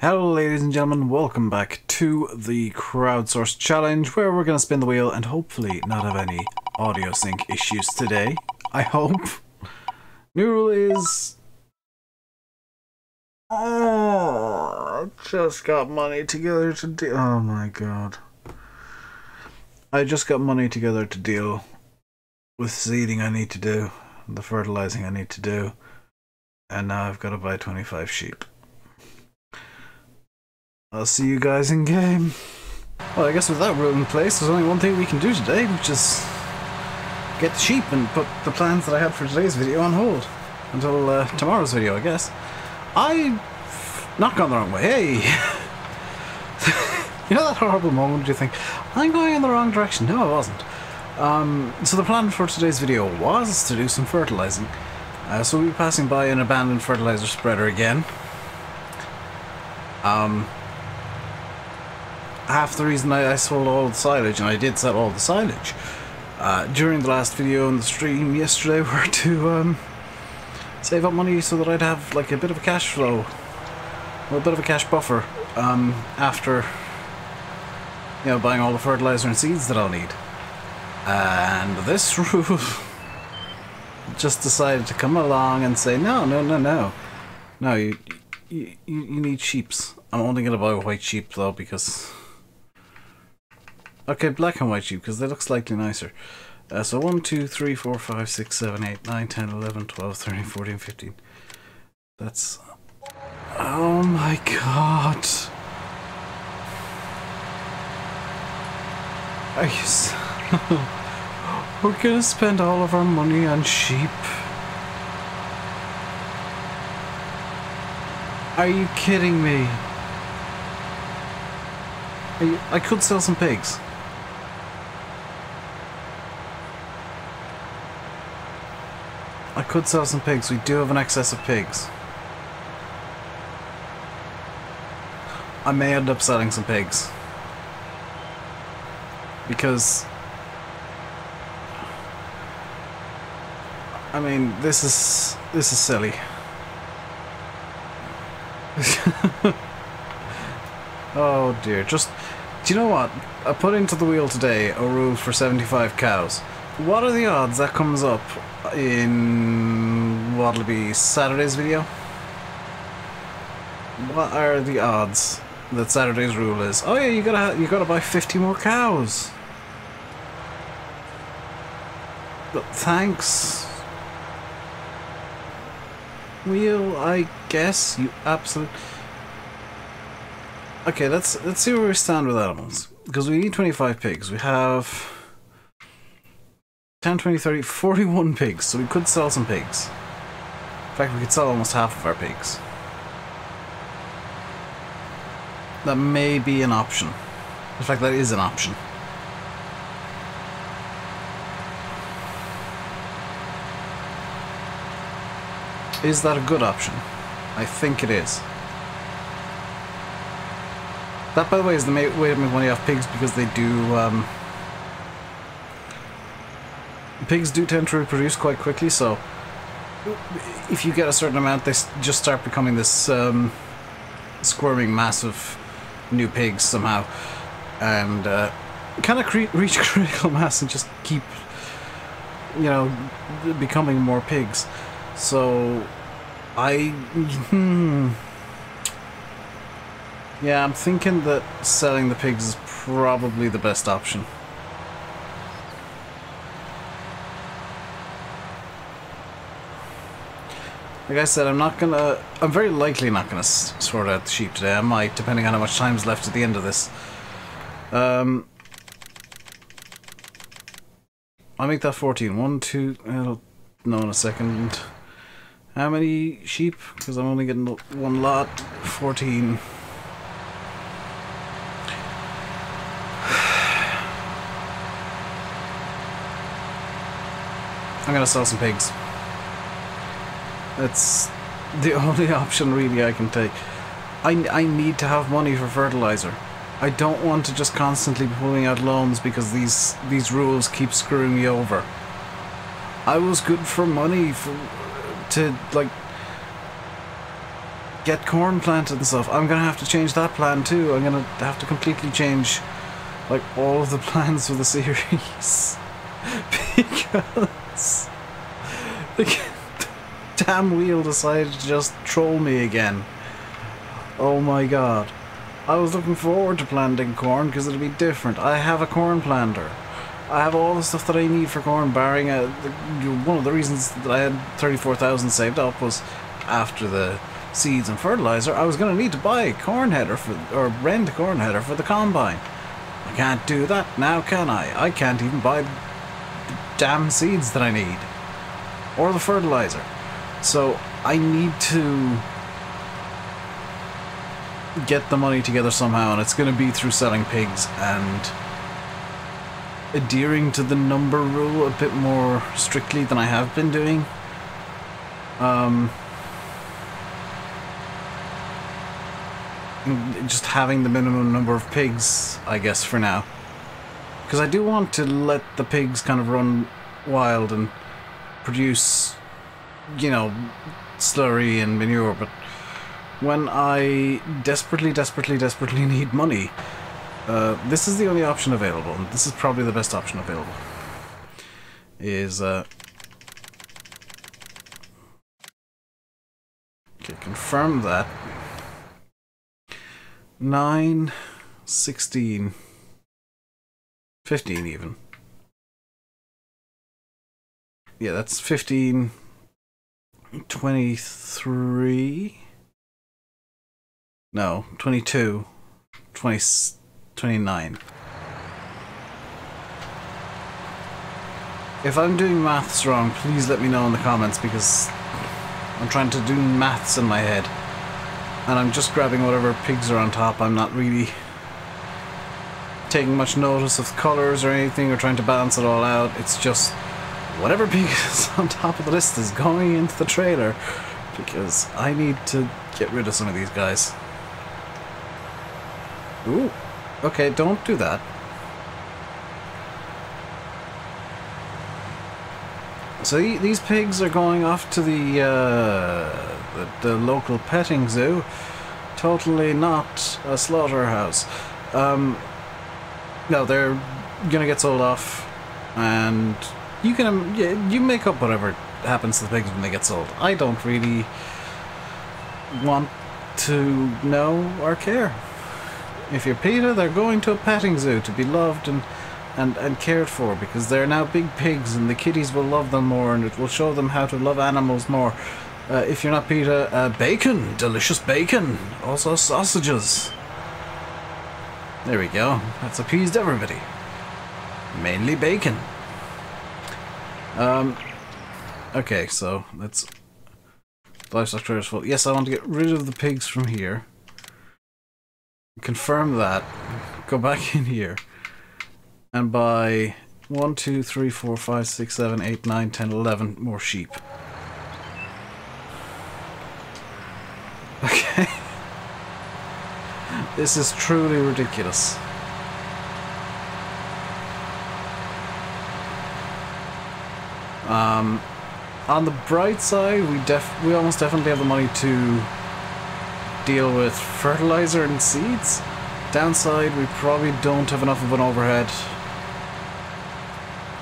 Hello ladies and gentlemen, welcome back to the crowdsourced challenge where we're going to spin the wheel and hopefully not have any audio sync issues today. I hope. New rule is... Oh, I just got money together to deal... Oh my god. I just got money together to deal with seeding I need to do, the fertilizing I need to do, and now I've got to buy 25 sheep. I'll see you guys in game. Well, I guess with that in place, there's only one thing we can do today, which is get the sheep and put the plans that I had for today's video on hold until uh, tomorrow's video, I guess. I not gone the wrong way. Hey, you know that horrible moment you think I'm going in the wrong direction? No, I wasn't. Um, so the plan for today's video was to do some fertilizing. Uh, so we'll be passing by an abandoned fertilizer spreader again. Um, half the reason I, I sold all the silage, and I did sell all the silage, uh, during the last video on the stream yesterday were to um, save up money so that I'd have like a bit of a cash flow, a bit of a cash buffer um, after you know buying all the fertilizer and seeds that I'll need. And this rule just decided to come along and say, no, no, no, no, no, you you, you need sheeps. I'm only going to buy white sheep though because Okay, black and white sheep, because they look slightly nicer. Uh, so 1, 2, 3, 4, 5, 6, 7, 8, 9, 10, 11, 12, 13, 14, 15. That's... Oh my god. Are you... We're gonna spend all of our money on sheep. Are you kidding me? You... I could sell some pigs. I could sell some pigs. We do have an excess of pigs. I may end up selling some pigs. Because... I mean, this is... This is silly. oh dear, just... Do you know what? I put into the wheel today a rule for 75 cows. What are the odds that comes up in what'll be Saturday's video. What are the odds that Saturday's rule is? Oh yeah, you gotta you gotta buy fifty more cows. But thanks. Wheel, I guess you absolutely. Okay, let's let's see where we stand with animals because we need twenty five pigs. We have 10, 20, 30, 41 pigs, so we could sell some pigs. In fact, we could sell almost half of our pigs. That may be an option. In fact, that is an option. Is that a good option? I think it is. That, by the way, is the way to make money off pigs because they do um, pigs do tend to reproduce quite quickly, so if you get a certain amount, they just start becoming this um, squirming mass of new pigs somehow, and uh, kind of reach critical mass and just keep, you know, becoming more pigs. So, I, hmm, yeah, I'm thinking that selling the pigs is probably the best option. Like I said, I'm not gonna... I'm very likely not gonna sort out the sheep today. I might, depending on how much time's left at the end of this. Um... I'll make that 14. One, two... I'll know in a second. How many sheep? Because I'm only getting one lot. 14. I'm gonna sell some pigs. That's the only option really I can take. I, I need to have money for fertilizer. I don't want to just constantly be pulling out loans because these these rules keep screwing me over. I was good for money for to like get corn planted and stuff. I'm gonna have to change that plan too. I'm gonna have to completely change like all of the plans for the series because the damn wheel decided to just troll me again. Oh my god. I was looking forward to planting corn because it'll be different. I have a corn planter. I have all the stuff that I need for corn, barring a, one of the reasons that I had 34,000 saved up was after the seeds and fertilizer, I was going to need to buy a corn header for, or rent a corn header for the combine. I can't do that now, can I? I can't even buy the damn seeds that I need. Or the fertilizer. So I need to get the money together somehow, and it's going to be through selling pigs and adhering to the number rule a bit more strictly than I have been doing. Um, just having the minimum number of pigs, I guess, for now. Because I do want to let the pigs kind of run wild and produce, you know, slurry and manure, but when I desperately, desperately, desperately need money, uh, this is the only option available, and this is probably the best option available. Is, uh... Okay, confirm that. 9, 16, 15 even. Yeah, that's 15, 23... No, 22, 20, 29. If I'm doing maths wrong, please let me know in the comments because I'm trying to do maths in my head. And I'm just grabbing whatever pigs are on top. I'm not really taking much notice of colours or anything or trying to balance it all out. It's just whatever pig is on top of the list is going into the trailer because I need to get rid of some of these guys. Ooh. Okay, don't do that. So these pigs are going off to the, uh, the, the local petting zoo. Totally not a slaughterhouse. Um, no, they're gonna get sold off, and you can um, you make up whatever happens to the pigs when they get sold. I don't really want to know or care. If you're Peter, they're going to a petting zoo to be loved and, and, and cared for because they're now big pigs and the kiddies will love them more and it will show them how to love animals more. Uh, if you're not Peter, uh, bacon, delicious bacon, also sausages. There we go. That's appeased everybody. Mainly bacon. Um, okay, so let's... Livestock traders full. Yes, I want to get rid of the pigs from here confirm that, go back in here, and buy 1, 2, 3, 4, 5, 6, 7, 8, 9, 10, 11 more sheep. Okay. this is truly ridiculous. Um, on the bright side, we def we almost definitely have the money to deal with fertilizer and seeds. Downside, we probably don't have enough of an overhead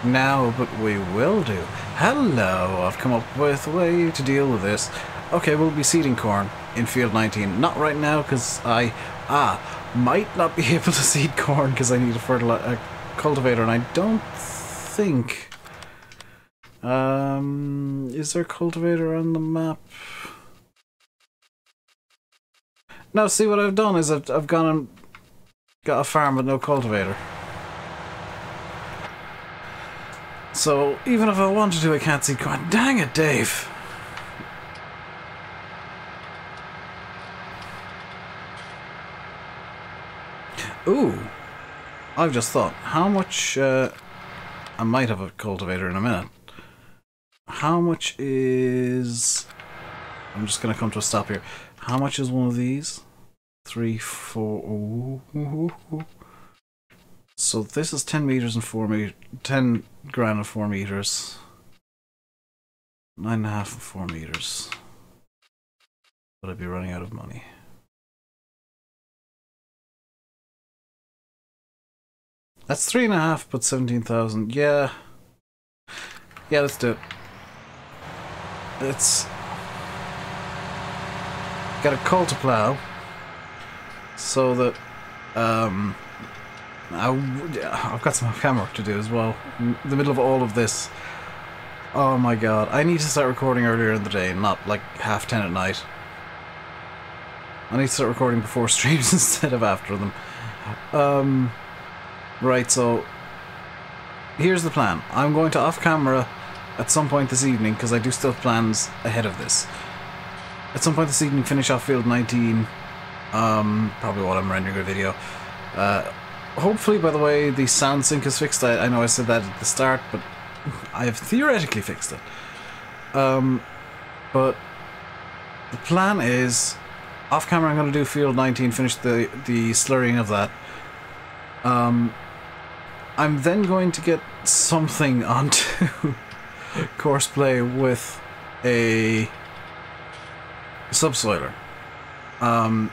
now, but we will do. Hello, I've come up with a way to deal with this. Okay, we'll be seeding corn in field 19. Not right now, because I, ah, might not be able to seed corn because I need a, fertilizer, a cultivator, and I don't think... Um, is there cultivator on the map? No, see what I've done is I've, I've gone and got a farm with no cultivator. So even if I wanted to, I can't see corn. Dang it, Dave! Ooh! I've just thought, how much... Uh, I might have a cultivator in a minute. How much is... I'm just going to come to a stop here. How much is one of these? Three, four. Ooh, ooh, ooh. So this is 10 meters and 4 meters. 10 grand and 4 meters. Nine and a half and 4 meters. but I'd be running out of money. That's three and a half, but 17,000. Yeah. Yeah, let's do it. It's... Got a call to plow. So that... Um... I, I've got some camera to do as well. In the middle of all of this. Oh my god. I need to start recording earlier in the day, not like half ten at night. I need to start recording before streams instead of after them. Um... Right, so here's the plan. I'm going to off camera at some point this evening because I do still have plans ahead of this. At some point this evening, finish off field 19. Um, probably while I'm rendering a video. Uh, hopefully, by the way, the sound sync is fixed. I, I know I said that at the start, but I have theoretically fixed it. Um, but the plan is off camera. I'm going to do field 19, finish the the slurrying of that. Um, I'm then going to get something onto Courseplay with a subsoiler. Um,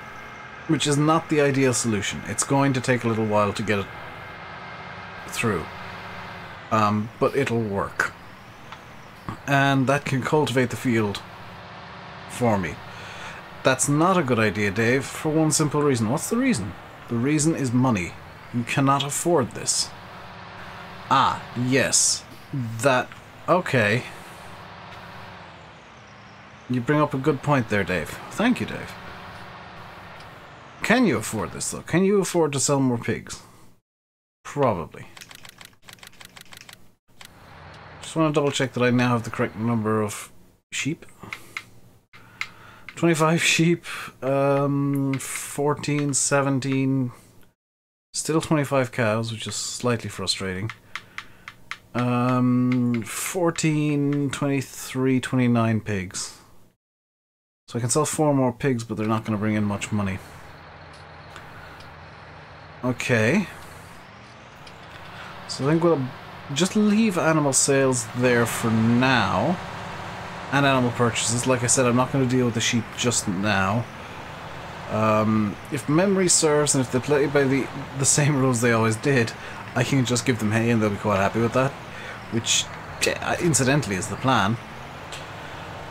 which is not the ideal solution. It's going to take a little while to get it through. Um, but it'll work. And that can cultivate the field for me. That's not a good idea, Dave, for one simple reason. What's the reason? The reason is money. You cannot afford this. Ah, yes. That... Okay. You bring up a good point there, Dave. Thank you, Dave. Can you afford this, though? Can you afford to sell more pigs? Probably. Just want to double check that I now have the correct number of sheep. 25 sheep, um, 14, 17, still 25 cows, which is slightly frustrating. Um, 14, 23, 29 pigs. So I can sell four more pigs, but they're not going to bring in much money. Okay. So I think we'll just leave animal sales there for now. And animal purchases. Like I said, I'm not going to deal with the sheep just now. Um, if memory serves, and if they play by the, the same rules they always did, I can just give them hay and they'll be quite happy with that which incidentally is the plan.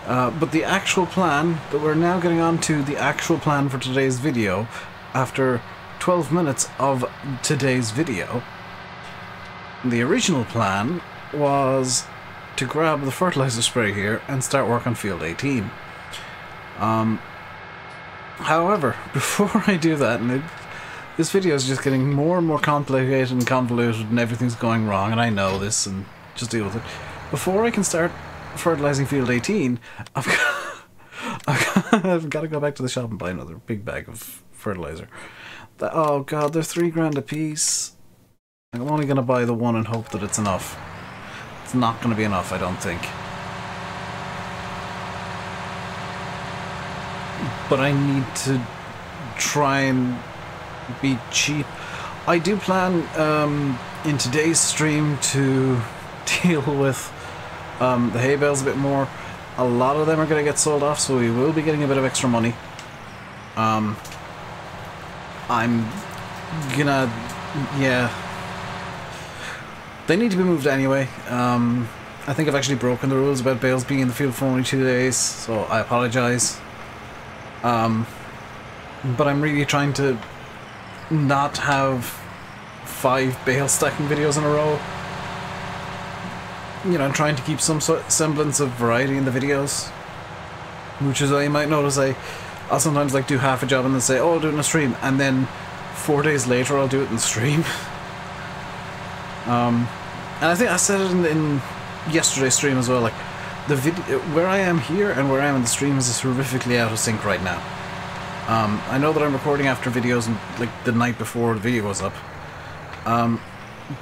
Uh, but the actual plan, that we're now getting on to the actual plan for today's video, after 12 minutes of today's video, the original plan was to grab the fertilizer spray here and start work on field 18. Um, however, before I do that, and it, this video is just getting more and more complicated and convoluted and everything's going wrong, and I know this, and just deal with it. Before I can start fertilizing field 18, I've got, I've got, to go back to the shop and buy another big bag of fertilizer. oh god, they're three grand a piece. I'm only going to buy the one and hope that it's enough. It's not going to be enough, I don't think. But I need to try and be cheap. I do plan um, in today's stream to deal with um, the hay bales a bit more. A lot of them are going to get sold off, so we will be getting a bit of extra money. Um, I'm gonna, yeah. They need to be moved anyway. Um, I think I've actually broken the rules about bales being in the field for only two days, so I apologize. Um, but I'm really trying to not have five bale stacking videos in a row you know, I'm trying to keep some sort semblance of variety in the videos. Which is why you might notice I, I'll sometimes like do half a job and then say, oh, I'll do it in a stream, and then four days later I'll do it in the stream. um, and I think I said it in, in yesterday's stream as well, like, the video, where I am here and where I am in the stream is horrifically out of sync right now. Um, I know that I'm recording after videos and, like the night before the video goes up. Um,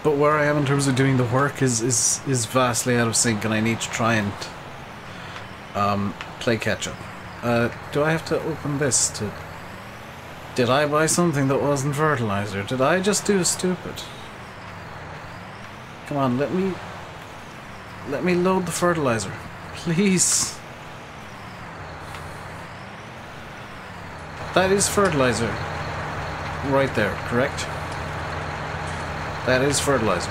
but where I am in terms of doing the work is is is vastly out of sync, and I need to try and um, play catch up. Uh, do I have to open this to? Did I buy something that wasn't fertilizer? Did I just do stupid? Come on, let me let me load the fertilizer, please. That is fertilizer. Right there, correct? That is fertilizer.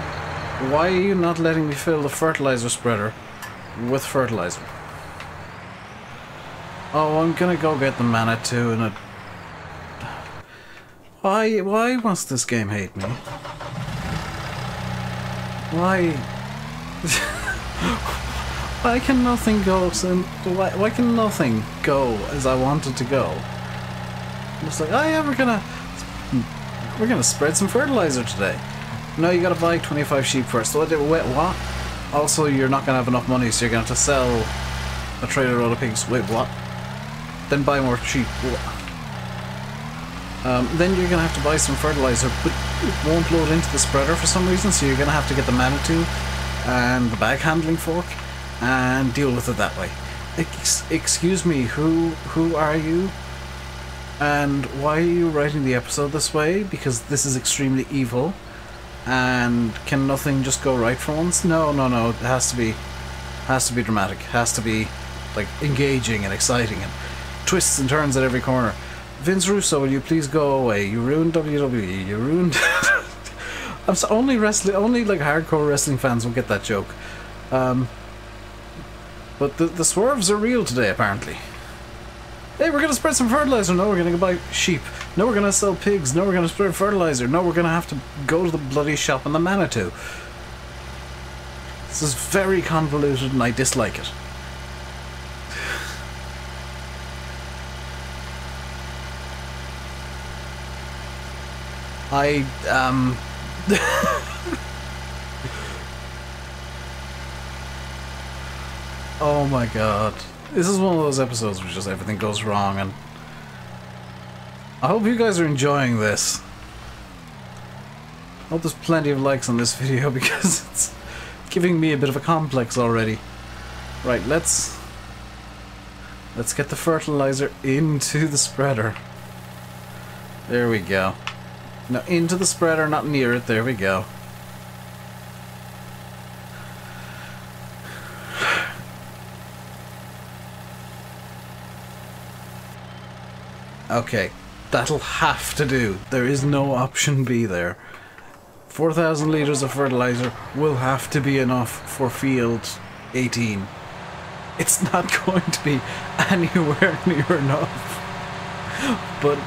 Why are you not letting me fill the fertilizer spreader with fertilizer? Oh, I'm gonna go get the Manitou and a... Why, why must this game hate me? Why... why can nothing go. Why, why can nothing go as I want it to go? I'm just like, oh yeah, we're gonna... We're gonna spread some fertilizer today. No, you gotta buy 25 sheep first. What? What? Also, you're not gonna have enough money, so you're gonna have to sell a trailer load of pigs. Wait, what? Then buy more sheep. Um, then you're gonna have to buy some fertilizer, but it won't load into the spreader for some reason, so you're gonna have to get the Manitou and the bag handling fork and deal with it that way. Ex excuse me, who who are you? And why are you writing the episode this way? Because this is extremely evil. And can nothing just go right for once? No, no, no. It has to be has to be dramatic. Has to be like engaging and exciting and twists and turns at every corner. Vince Russo, will you please go away? You ruined WWE. You ruined. I'm so, only wrestling, only like hardcore wrestling fans will get that joke. Um, but the the swerves are real today, apparently. Hey, we're gonna spread some fertilizer. No, we're gonna go buy sheep. No, we're gonna sell pigs. No, we're gonna spread fertilizer. No, we're gonna have to go to the bloody shop in the Manitou. This is very convoluted, and I dislike it. I, um... oh my god. This is one of those episodes where just everything goes wrong and... I hope you guys are enjoying this. I hope there's plenty of likes on this video because it's giving me a bit of a complex already. Right, let's... Let's get the fertilizer into the spreader. There we go. Now into the spreader, not near it. There we go. Okay, that'll have to do. There is no option B there. 4,000 litres of fertilizer will have to be enough for field 18. It's not going to be anywhere near enough. But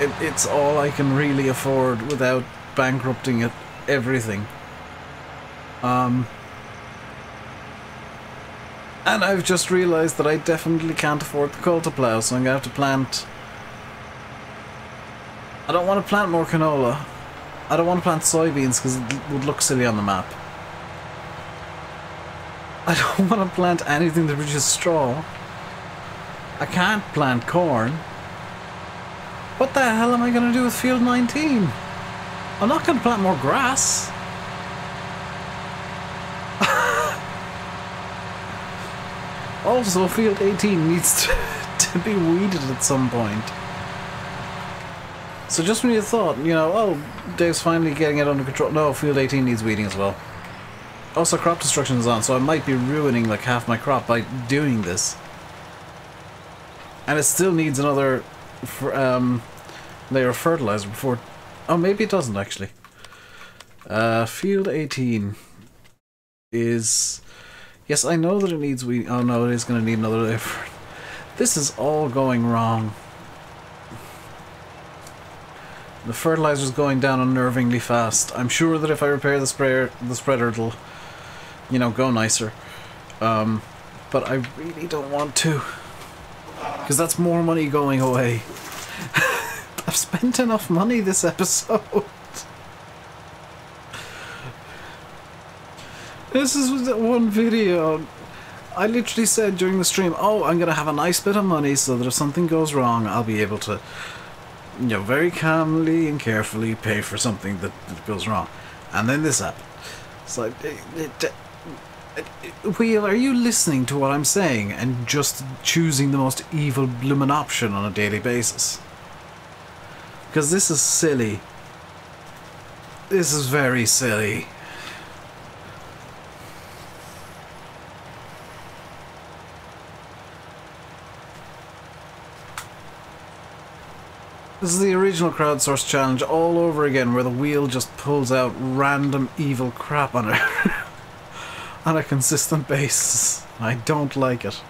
it, it's all I can really afford without bankrupting it everything. Um, and I've just realised that I definitely can't afford the coal to plough, so I'm going to have to plant... I don't want to plant more canola. I don't want to plant soybeans because it would look silly on the map. I don't want to plant anything that produces straw. I can't plant corn. What the hell am I going to do with field 19? I'm not going to plant more grass. Also, field 18 needs to, to be weeded at some point. So just when you thought, you know, oh, Dave's finally getting it under control. No, field 18 needs weeding as well. Also, crop destruction is on, so I might be ruining like half my crop by doing this. And it still needs another um, layer of fertilizer before... Oh, maybe it doesn't, actually. Uh, field 18 is... Yes, I know that it needs we. Oh no, it is going to need another layer. This is all going wrong. The fertilizer's going down unnervingly fast. I'm sure that if I repair the sprayer, the spreader, it'll, you know, go nicer. Um, but I really don't want to. Because that's more money going away. I've spent enough money this episode. This is one video. I literally said during the stream, oh, I'm going to have a nice bit of money so that if something goes wrong, I'll be able to, you know, very calmly and carefully pay for something that, that goes wrong. And then this happened. It's like, eh, eh, it, it, eh, Wheel, are you listening to what I'm saying and just choosing the most evil bloomin' option on a daily basis? Because this is silly. This is very silly. This is the original crowdsourced challenge all over again, where the wheel just pulls out random evil crap on it on a consistent basis. I don't like it.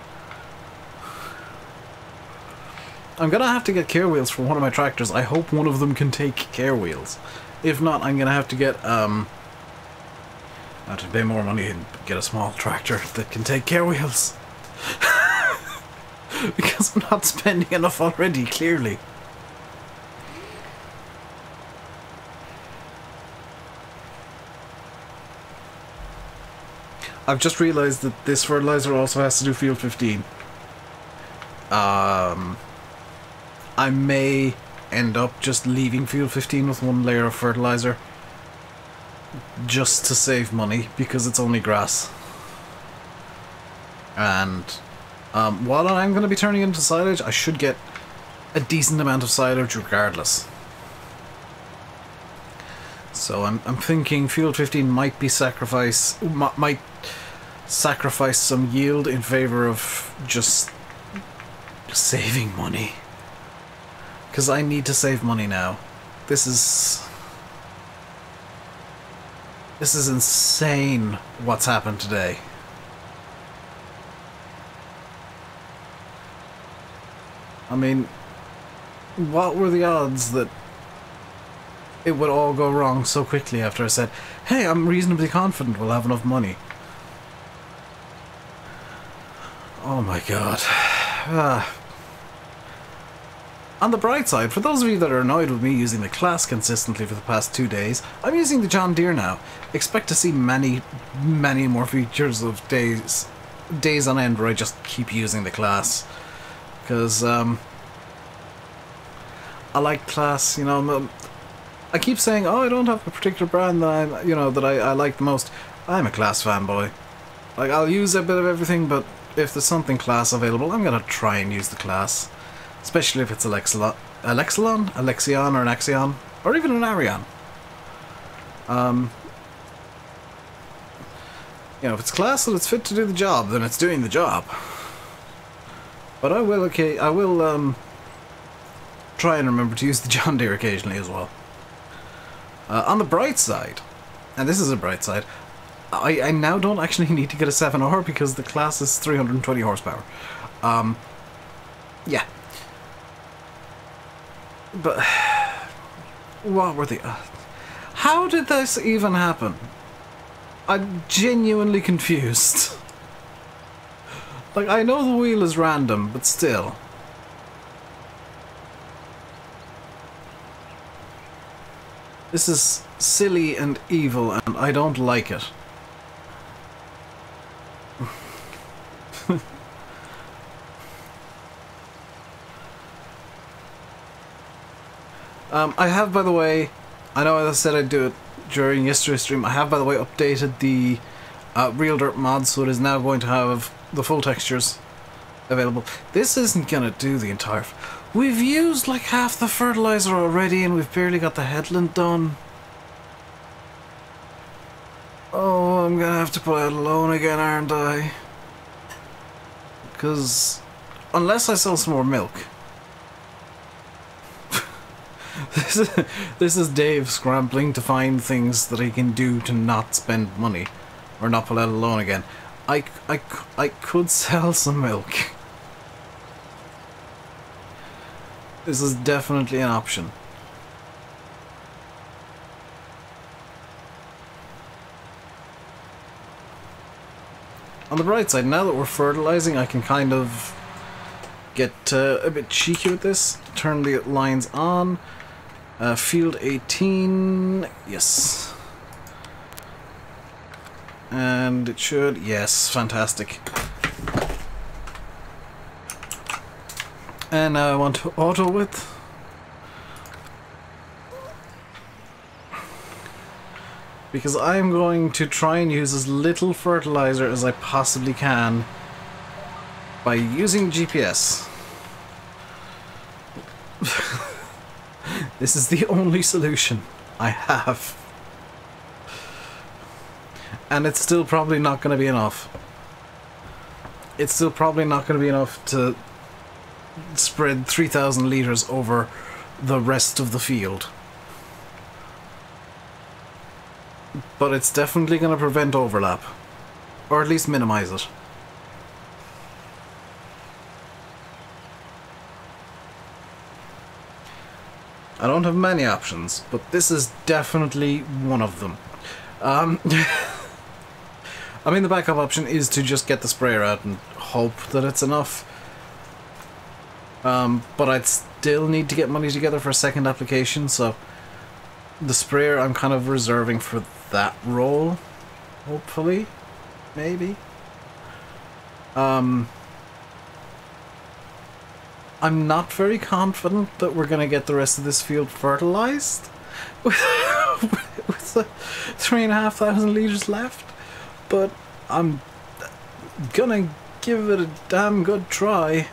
I'm gonna have to get care wheels for one of my tractors. I hope one of them can take care wheels. If not, I'm gonna have to get um. I have to pay more money and get a small tractor that can take care wheels. because I'm not spending enough already, clearly. I've just realised that this fertilizer also has to do field 15. Um, I may end up just leaving field 15 with one layer of fertilizer just to save money because it's only grass. And um, while I'm going to be turning into silage, I should get a decent amount of silage regardless. So I'm, I'm thinking field 15 might be sacrifice might sacrifice some yield in favor of just saving money. Because I need to save money now. This is... This is insane what's happened today. I mean, what were the odds that it would all go wrong so quickly after I said, hey, I'm reasonably confident we'll have enough money. Oh my god. Uh, on the bright side, for those of you that are annoyed with me using the Claas consistently for the past two days, I'm using the John Deere now. Expect to see many, many more features of days, days on end where I just keep using the Claas. Because, um, I like Claas, you know, I keep saying, oh, I don't have a particular brand that I'm, you know, that I, I like the most. I'm a Claas fanboy. Like, I'll use a bit of everything, but if there's something Claas available, I'm gonna try and use the Claas. Especially if it's Alexilon, Alexilon, Alexion, or an Axion, or even an Arion. Um, you know, if it's Claas and it's fit to do the job, then it's doing the job. But I will, okay, I will um, try and remember to use the John Deere occasionally as well. Uh, on the bright side, and this is a bright side, I, I now don't actually need to get a 7R because the Claas is 320 horsepower. Um, yeah. But, what were the... Uh, how did this even happen? I'm genuinely confused. like, I know the wheel is random, but still. This is silly and evil, and I don't like it. Um, I have, by the way, I know I said I'd do it during yesterday's stream. I have, by the way, updated the uh, Real Dirt mod, so it is now going to have the full textures available. This isn't gonna do the entire. We've used like half the fertilizer already, and we've barely got the headland done. Oh, I'm gonna have to put out a loan again, aren't I? Because unless I sell some more milk. this, is, this is Dave scrambling to find things that he can do to not spend money. Or not pull out a loan again. I, I, I could sell some milk. This is definitely an option. On the bright side, now that we're fertilizing, I can kind of get uh, a bit cheeky with this. Turn the lines on. Uh, field 18, yes. And it should, yes, fantastic. And I want to auto width. Because I'm going to try and use as little fertilizer as I possibly can by using GPS. This is the only solution I have. And it's still probably not going to be enough. It's still probably not going to be enough to spread 3,000 litres over the rest of the field. But it's definitely going to prevent overlap. Or at least minimize it. I don't have many options, but this is definitely one of them. Um, I mean, the backup option is to just get the sprayer out and hope that it's enough. Um, but I'd still need to get money together for a second application, so the sprayer I'm kind of reserving for that role, hopefully, maybe. Um, I'm not very confident that we're going to get the rest of this field fertilized. With, with the three and a half thousand liters left, but I'm gonna give it a damn good try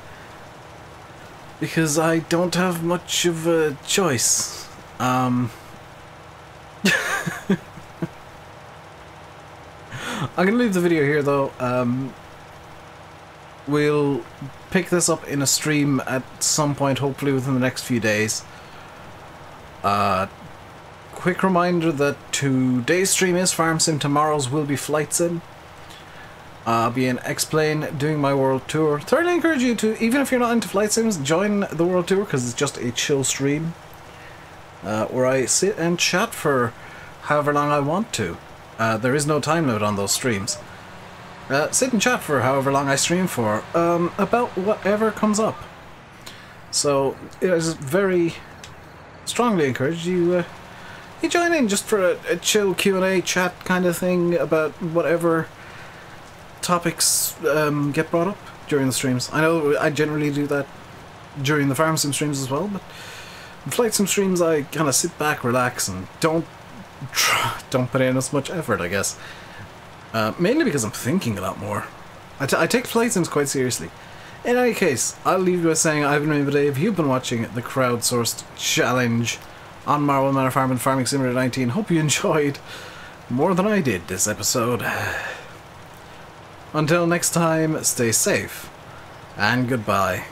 because I don't have much of a choice. Um, I'm gonna leave the video here though. Um, we'll pick this up in a stream at some point, hopefully within the next few days. Uh, quick reminder that today's stream is Farm Sim, tomorrow's will be Flight Sim. Uh, I'll be in X-Plane doing my world tour. Thirdly, encourage you to, even if you're not into flight sims, join the world tour because it's just a chill stream uh, where I sit and chat for however long I want to. Uh, there is no time limit on those streams. Uh, sit and chat for however long I stream for, um, about whatever comes up. So, it is very strongly encouraged you, uh, you join in just for a, a chill Q&A chat kind of thing about whatever topics um, get brought up during the streams. I know I generally do that during the farm sim streams as well, but in flight sim streams I kind of sit back, relax, and don't don't put in as much effort, I guess. Uh, mainly because I'm thinking a lot more. I, I take flight sims quite seriously. In any case, I'll leave you by saying I've been Rainbow Dave. You've been watching the crowdsourced challenge on Marwell Manor Farm and Farming Simulator 19. Hope you enjoyed more than I did this episode. Until next time, stay safe and goodbye.